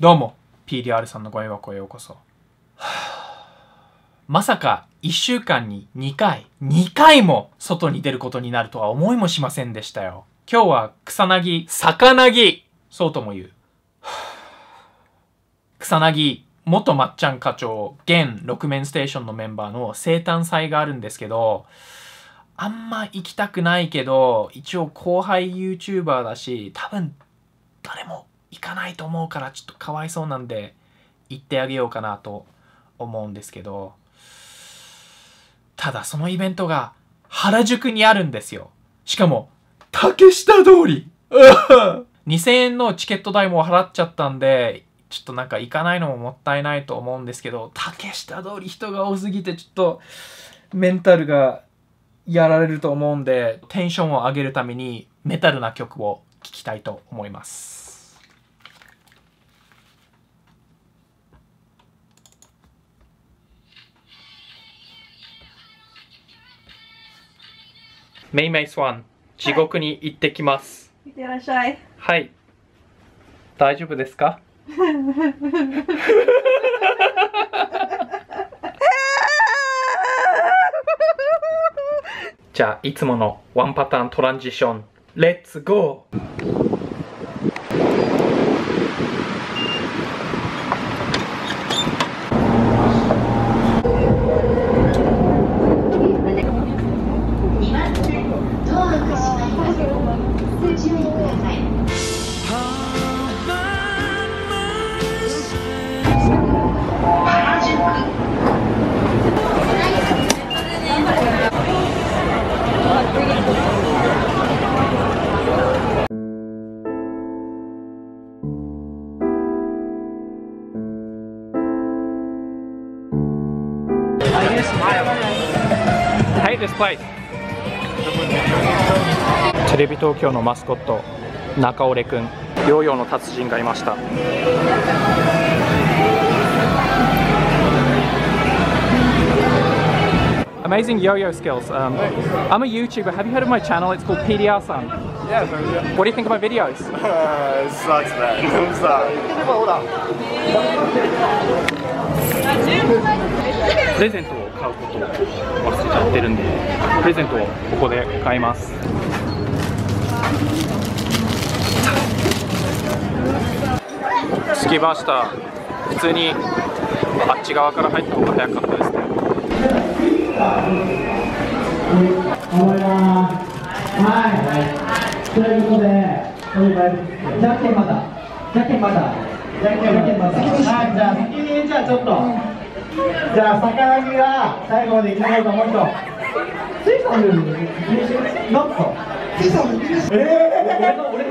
どうも PDR さんのゴミ箱へようこそ、まさか1週間に2回2回も外に出ることになるとは思いもしませんでしたよ。今日は草薙魚木そうとも言う。草薙元まっちゃん課長現6面ステーションのメンバーの生誕祭があるんですけどあんま行きたくないけど一応後輩 YouTuber だし多分誰も行かないと思うからちょっとかわいそうなんで行ってあげようかなと思うんですけどただそのイベントが原宿にあるんですよ。しかも竹下通り。2000円のチケット代も払っちゃったんでちょっとなんか行かないのももったいないと思うんですけど竹下通り人が多すぎてちょっとメンタルがやられると思うんでテンションを上げるためにメタルな曲を聴きたいと思います。メイメイスワン、地獄に行ってきます。いってらっしゃい。はい。大丈夫ですか？じゃあ、いつものワンパターントランジション、レッツゴーはい、this place テレビ東京のマスコット中折くんヨーヨーの達人がいました Amazing yo-yo skills. Um, I'm a YouTuber. Have you heard of my channel? It's called PDR Sun. Yeah, very good. What do you think of my videos? Uh, it sucks, man. I'm sorry. プレゼントを買うことを忘れちゃってるんで、プレゼントをここで買います。着きました。普通にあっち側から入った方が早かったですね。はい。ということで、じゃんけんまだ。じゃんけんまだ。じゃんけんまだ。はい、じゃあ先にじゃあちょっと。じゃあ魚木が最後まで行きたいと思う人。ついさんよりなんか？ついさんええ俺の俺え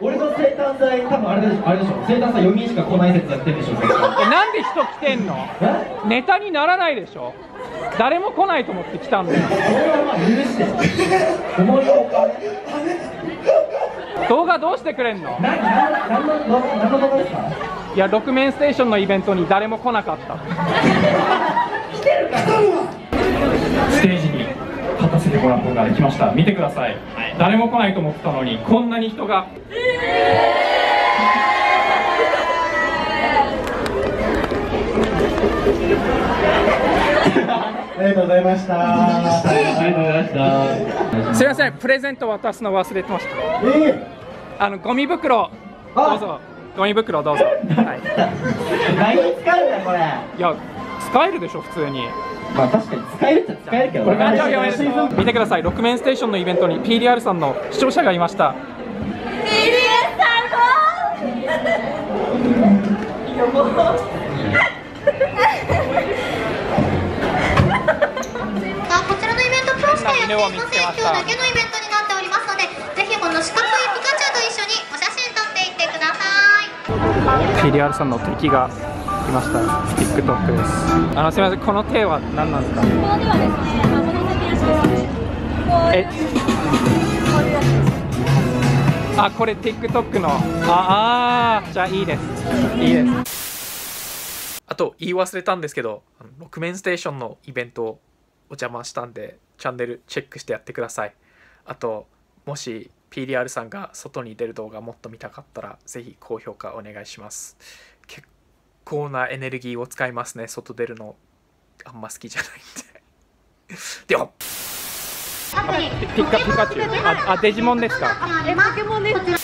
ー、俺の生誕祭多分あれでしょあれでしょ生誕祭4人しか来ない説やってるでしょ。えなんで人来てんのえ？ネタにならないでしょ誰も来ないと思って来たんだよ。それはまあ許して。思いのほか。動画どうしてくれんの何何何の動画ですか？いや、6面ステーションのイベントに誰も来なかった。ステージに立たせてもらうことができました。見てください。誰も来ないと思ってたのに、こんなに人が。ありがとうございました。ありがとうございました。すいません、プレゼント渡すの忘れてました。えあの、ゴミ袋、あどうぞ。ゴミ袋どうぞ。はい。ー、何に使うんだよこれ。いや、使えるでしょ、普通に。まあ確かに使えるっちゃ使えるけど。見てください、6面ステーションのイベントに PDR さんの視聴者がいました。あこちらのイベント今日しかやっていません今日だけのイベント PDR さんの敵が来ました。TikTok です。あのすみません。この手は何なんですか？このではですね、まあ、この先足ですね。こうえ？あこれ TikTok の。ああー。じゃあいいです。いいです。あと言い忘れたんですけどあの6面ステーションのイベントをお邪魔したんでチャンネルチェックしてやってください。あともし PDR さんが外に出る動画もっと見たかったらぜひ高評価お願いします。結構なエネルギーを使いますね外出るの。あんま好きじゃないんで。では。ピカピカチュウああデジモンですか？あ、ポケモンです。